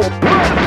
go.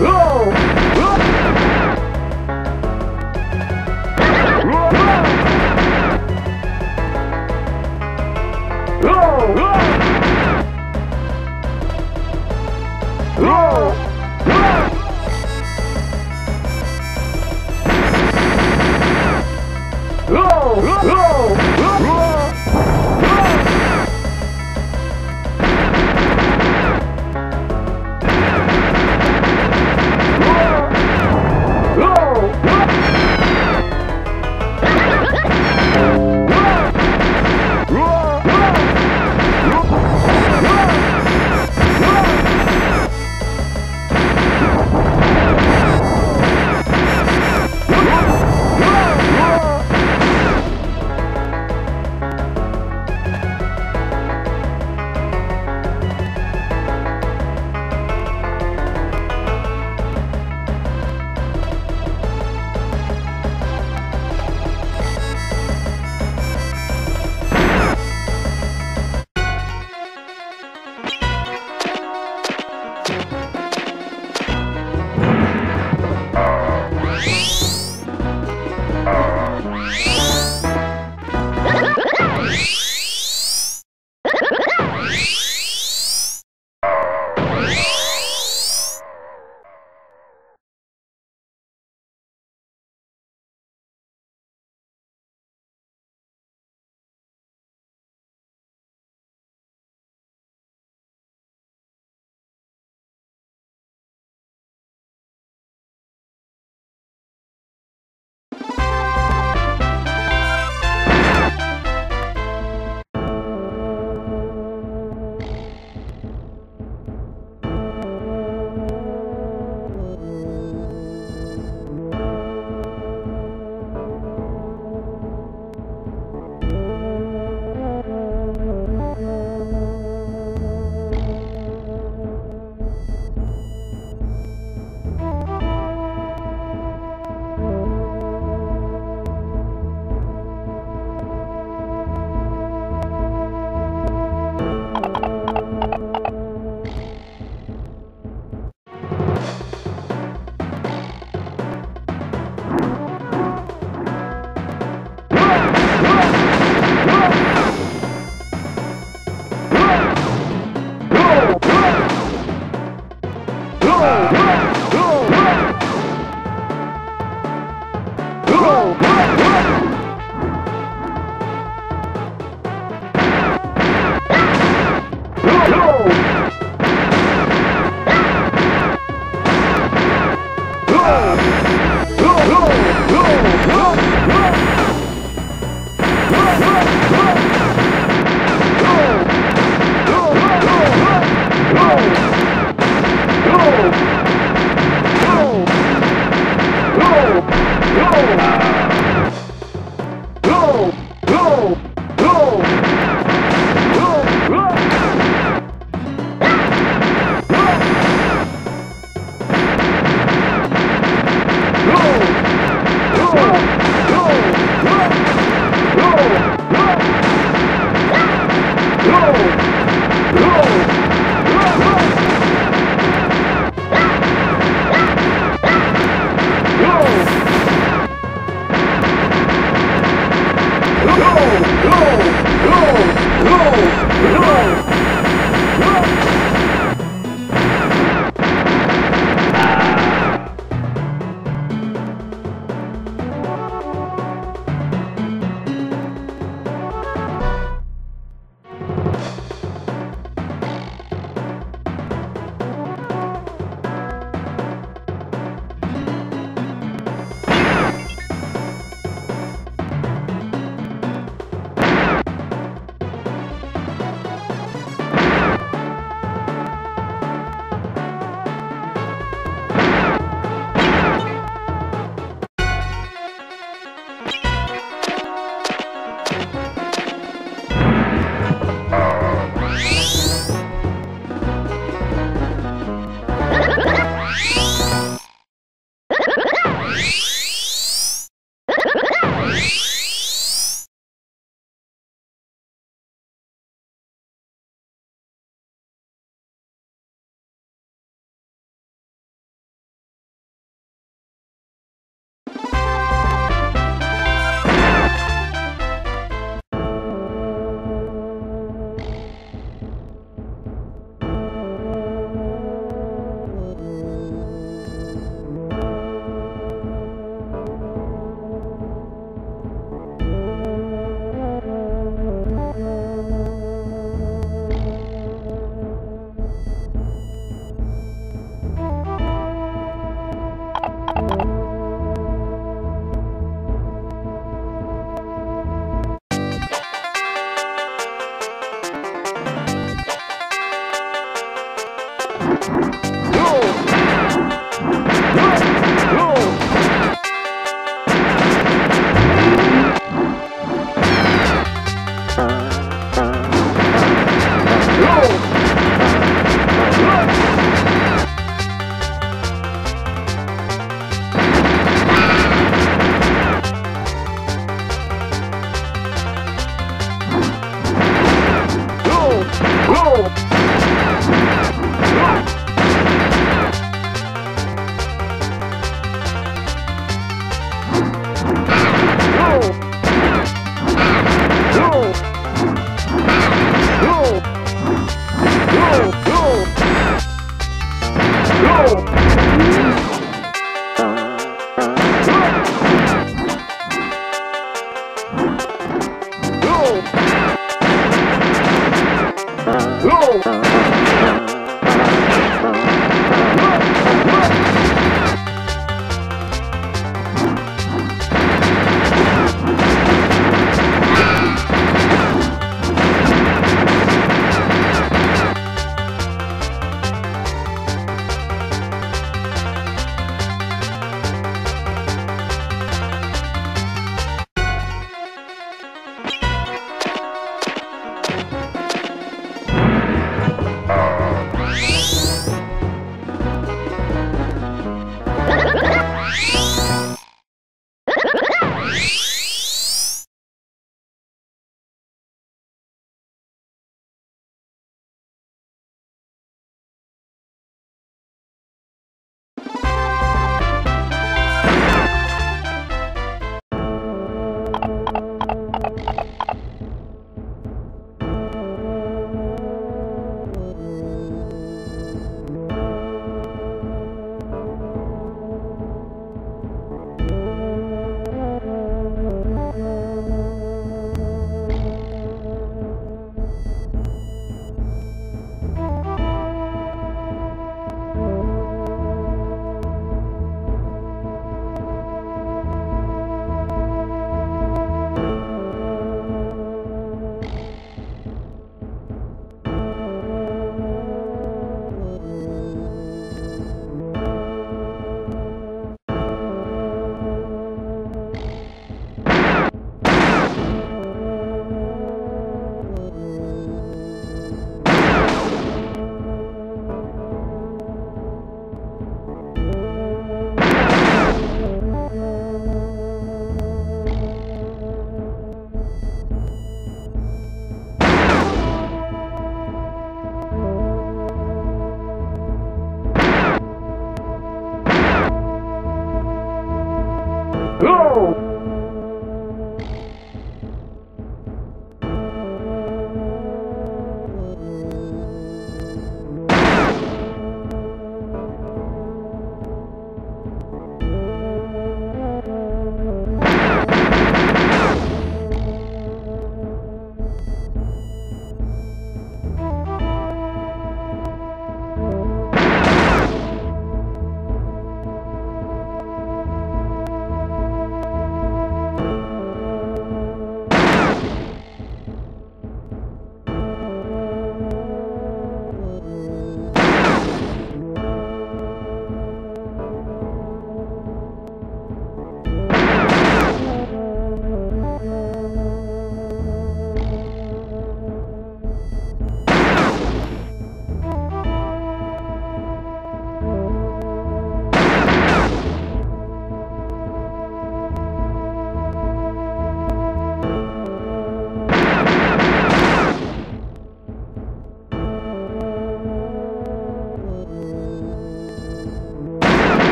Oh.